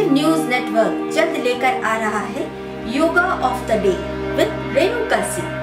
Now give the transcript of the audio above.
nation news network जल्द लेकर आ रहा है yoga of the day with Renuka Singh